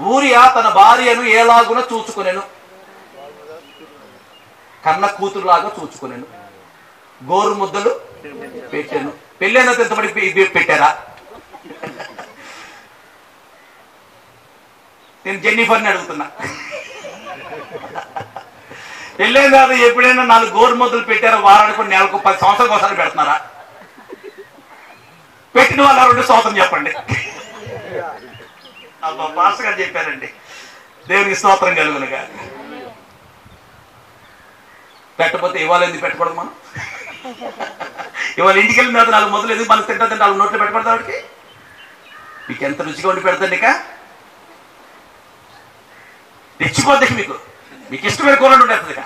ఊరియా తన భార్యను ఏలాగున చూచుకునేను. కన్న కూతురులాగా చూచుకునేను. గోరు ముద్దలు పెట్టాను. పెళ్ళైన ఎంతమంది పెట్టారా? నేను జెన్నిఫర్ని అడుగుతున్నా. పెళ్ళైన తర్వాత ఎప్పుడైనా నాలుగు గోరు ముద్దలు పెట్టారా? వారానికి నెలకు పది సంవత్సరాలకు ఒకసారి పెడుతున్నారా? పెట్టిన వాళ్ళు రెండు సంవత్సరం చెప్పండి. అబ్బా పాస్టర్ గారు చెప్పారండి. దేవునికి స్తోత్రం కలుగునుగా. పెట్టకపోతే ఇవాళ ఎందుకు పెట్టకూడదు మనం? ఇవాళ ఇంటికి వెళ్ళిన తర్వాత నాలుగు మొదలు ఎందుకు మనకు తింటా తింటే నాలుగు నోట్లు పెట్టబడతా వాడికి మీకు ఎంత రుచిగా ఉండి పెడతాండి ఇక? తెచ్చిపోద్ది మీకు. మీకు ఇష్టమైన కూర ఉండేస్తుంది ఇక.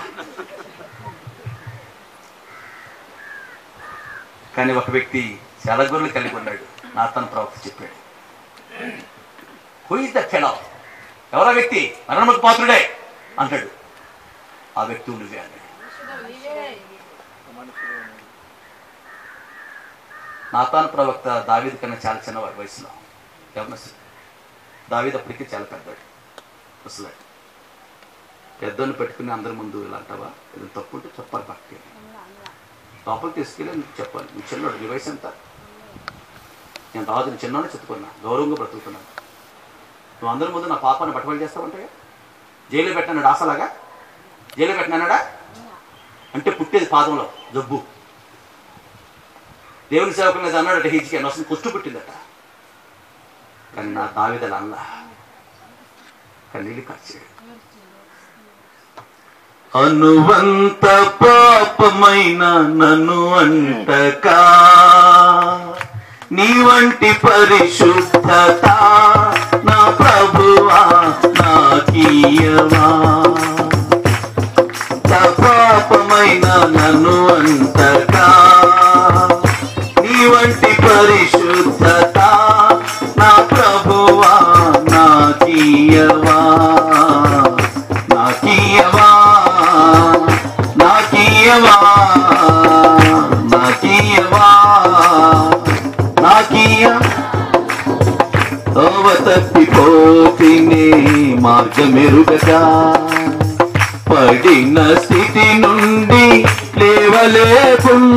కానీ ఒక వ్యక్తి చాలా గొర్రెలు కలిగి ఉన్నాడు. నా తన ప్రవక్త చెప్పాడు. హూ ఇస్ ద ఫెలో ఎవరా వ్యక్తి? మరణముకు పాత్రుడే అంటాడు. ఆ వ్యక్తి ఉండివే అన్నాడు నాతాన్ ప్రవక్త దావీద్ కన్నా చాలా చిన్న వయసులో. ఎవరు దావీద్ అప్పటికి చాలా పెద్దవాడు. అసలు. పెద్దోని పెట్టుకుని అందరి ముందు ఇలా అంటావా? ఇది తప్పు ఉంటే చెప్పాలి పక్కకి. లోపలికి తీసుకెళ్ళి నీకు చెప్పాలి. నువ్వు చిన్నోడు నీ వయసు ఎంత? నేను రాజుని చిన్నోడే చెప్పుకున్నా. గౌరవంగా బ్రతుకుతున్నాను. నువ్వు అందరి ముందు నా పాపాన్ని బట్టబడి చేస్తావంటే? జైలు పెట్టినాడు ఆశలాగా? జైలు పెట్టినాడా? అంటే పుట్టేది పాదంలో జబ్బు. దేవుని సేవకుల మీద అన్నాడట హీజ్కి నొసం కుష్టు పుట్టిందట. కానీ నా దావిదల అన్న కన్నీళ్ళు కార్చాడు అనువంత పాపమైన నన్ను అంటక నీ వంటి పరిశుద్ధత నాకీయవా నా పాపమైన నన్ను అంతగా నీ వంటి పరిశుద్ధత నా ప్రభువా నాకీయవా నాకీయవా నాకీయవా నాకీయవా నాకీయ తోవ తప్పిపోతినే మార్గమెరుగగా పడిన స్థితి నుండి లేవలేకుంటిని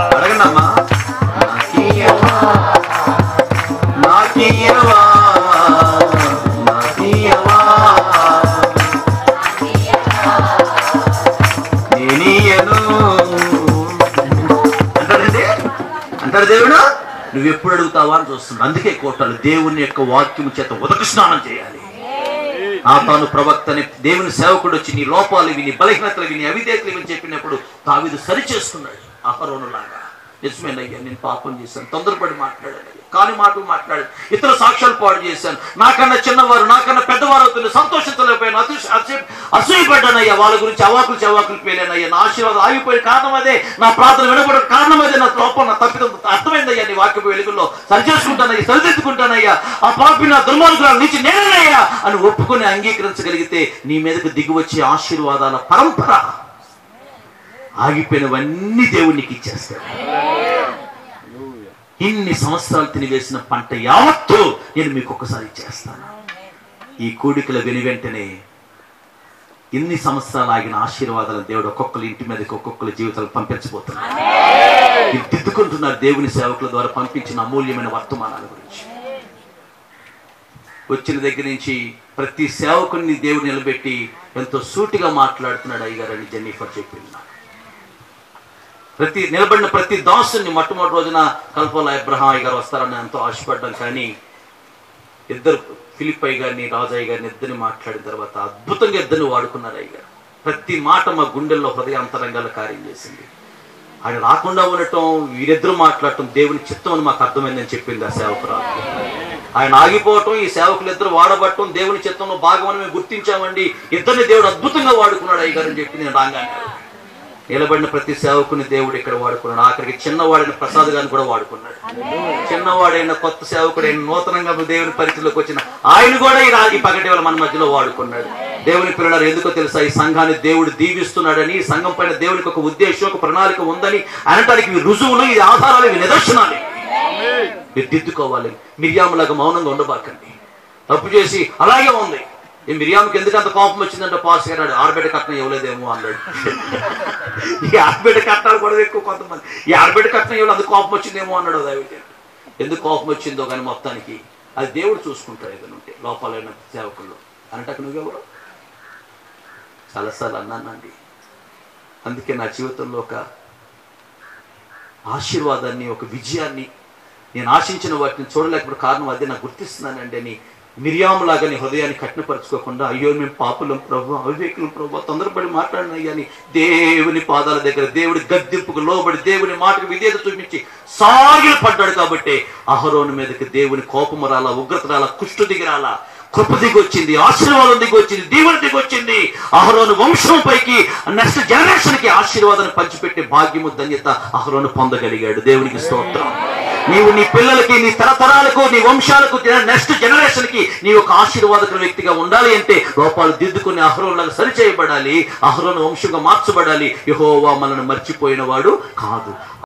దేవుడు? నువ్వు ఎప్పుడు అడుగుతావా అని చూస్తున్నాడు అందుకే కోటలు దేవుని యొక్క వాక్యం చేత ఉదక స్నానం చేయాలి. ఆ తాను ప్రవక్తని దేవుని సేవకుడు వచ్చి నీ లోపాలు విని బలహీనతలు విని అవిధేతలు విని చెప్పినప్పుడు తావిదు సరి చేసుకున్నాడు అహరోనులాగా నిజమేనయ్యా నేను పాపం చేశాను తొందరపడి మాట్లాడాను కాని మాటలు మాట్లాడాను ఇతర సాక్ష్యాలు పాడు చేశాను. నాకన్నా చిన్నవారు నాకన్నా పెద్దవారు అవుతుంది అతి అతి- అసూయపడ్డానయ్యా. వాళ్ళ గురించి అవాకులు చవాకులు పేలేనయ్యా. నా ఆశీర్వాదం ఆగిపోయిన కారణం అదే. నా ప్రార్థన వినపడిన కారణం అదే. నా తోపం నా తప్పిదం అర్థమైందయ్యా. నీ వాక్యపు వెలుగుల్లో సరిచేసుకుంటానయ్యా సరిదిద్దుకుంటానయ్యా. ఆ పాపి నా దుర్మార్గురాలు నుంచి నేనేనయ్యా అని ఒప్పుకొని అంగీకరించగలిగితే నీ మీదకు దిగివచ్చే ఆశీర్వాదాల పరంపర ఆగిపోయినవన్నీ దేవునికి ఇచ్చేస్తాడు. ఇన్ని సంవత్సరాలు తినివేసిన పంట యావత్తు నేను మీకు ఒక్కసారి ఇచ్చేస్తాను. ఈ కూడికల వెను వెంటనే ఇన్ని సంవత్సరాలు ఆగిన ఆశీర్వాదాలను దేవుడు ఒక్కొక్కరి ఇంటి మీదకి ఒక్కొక్కరి జీవితాలు పంపించబోతున్నాడు. ఇది దిద్దుకుంటున్నారు దేవుని సేవకుల ద్వారా పంపించిన అమూల్యమైన వర్తమానాల గురించి. వచ్చిన దగ్గర నుంచి ప్రతి సేవకుని దేవుడు నిలబెట్టి ఎంతో సూటిగా మాట్లాడుతున్నాడు అయ్యగారని జెన్నిఫర్ చెప్పింది. నాకు. ప్రతి నిలబడిన ప్రతి దాసుని మొట్టమొదటి రోజున కల్పల అబ్రహాం గారు వస్తారని ఎంతో ఆశపడ్డాం కానీ ఇద్దరు ఫిలిప్ అయ్య గారిని రాజయ్య గారిని ఇద్దరిని మాట్లాడిన తర్వాత అద్భుతంగా ఇద్దరిని వాడుకున్నారు అయ్య గారు. ప్రతి మాట మా గుండెల్లో హృదయ అంతరంగాల కార్యం చేసింది. ఆయన రాకుండా ఉండటం వీరిద్దరు మాట్లాడటం దేవుని చిత్తం అని మాకు అర్థమైందని చెప్పింది ఆ సేవకురాలు. ఆయన ఆగిపోవటం ఈ సేవకులు ఇద్దరు వాడబట్టం దేవుని చిత్తంలో భాగమని మేము గుర్తించామండి. ఇద్దరిని దేవుడు అద్భుతంగా వాడుకున్నాడు అయ్య గారు అని చెప్పి నేను రాగానే నిలబడిన ప్రతి సేవకుని దేవుడు ఇక్కడ వాడుకున్నాడు. ఆఖరికి చిన్నవాడైన ప్రసాద్ గారిని కూడా వాడుకున్నాడు. చిన్నవాడైన కొత్త సేవకుడైన నూతనంగా దేవుని పరిధిలోకి వచ్చిన ఆయన కూడా ఈ పగటి వేళ మన మధ్యలో వాడుకున్నాడు. దేవుని పిల్లలు ఎందుకో తెలుసా? ఈ సంఘాన్ని దేవుడు దీవిస్తున్నాడని ఈ సంఘం పైన దేవునికి ఒక ఉద్దేశం ఒక ప్రణాళిక ఉందని అనటానికి ఇవి రుజువులు ఇది ఆధారాలు ఇవి నిదర్శనాలు. మీరు దిద్దుకోవాలి. మిరియాములాగా మౌనంగా ఉండబాకండి. తప్పు చేసి అలాగే ఉంది. ఈ మిరియాంకి ఎందుకు అంత కోపం వచ్చిందంటే పాస్ గారు ఆడబిడ్డ కట్నం ఇవ్వలేదేమో అన్నాడు. ఈ ఆడబిడ్డ కట్నాలు కూడా ఎక్కువ కొంతమంది. ఈ ఆడబిడ్డ కట్నం ఇవ్వలేదు అందుకు కోపం వచ్చిందేమో అన్నాడు దావిడ ఎందుకు కోపం వచ్చిందో కానీ మొత్తానికి అది దేవుడు చూసుకుంటాడు ఏదైనా ఉంటే లోపాలైన సేవకులు అనటకు నువ్వెవరు? చాలాసార్లు అన్నానండి. అందుకే నా జీవితంలో ఒక ఆశీర్వాదాన్ని ఒక విజయాన్ని నేను ఆశించిన వాటిని చూడలేకపోతే కారణం అదే నాకు గుర్తిస్తున్నానండి అని మిరియాములాగా నీ హృదయాన్ని కఠినపరచుకోకుండా అయ్యో మేము పాపులం ప్రభు అవివేకులం ప్రభు తొందరపడి మాట్లాడిన అయ్యాని దేవుని పాదాల దగ్గర దేవుడి గద్దెంపుకు లోబడి దేవుని మాటకు విధేత చూపించి సాగిలు పడ్డాడు కాబట్టి అహరోను మీదకి దేవుని కోపము రాలా ఉగ్రత రాలా కుష్టు దిగిరాలా కృప దిగొచ్చింది ఆశీర్వాదం దిగొచ్చింది దీవెన దిగొచ్చింది. అహరోను వంశం పైకి నెక్స్ట్ జనరేషన్కి ఆశీర్వాదాన్ని పంచిపెట్టే భాగ్యము ధన్యత అహరోను పొందగలిగాడు. దేవునికి స్తోత్రం. నీవు నీ పిల్లలకి నీ తరతరాలకు నీ వంశాలకు నెక్స్ట్ జనరేషన్కి నీ ఒక ఆశీర్వాదకర వ్యక్తిగా ఉండాలి అంటే లోపాలు దిద్దుకుని అహరోన్లాగా సరిచేయబడాలి అహరోను వంశంగా మార్చబడాలి. యహోవా మనల్ని మర్చిపోయిన వాడు కాదు.